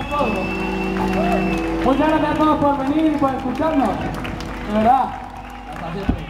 Pues todos. Muchas gracias a todos por venir y por escucharnos. De verdad. Hasta siempre.